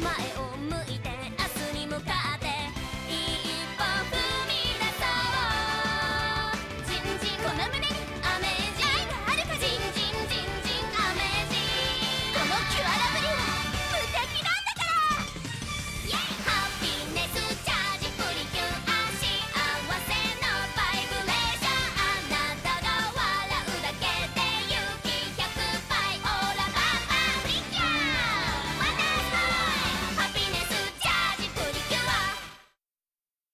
前を向いて朝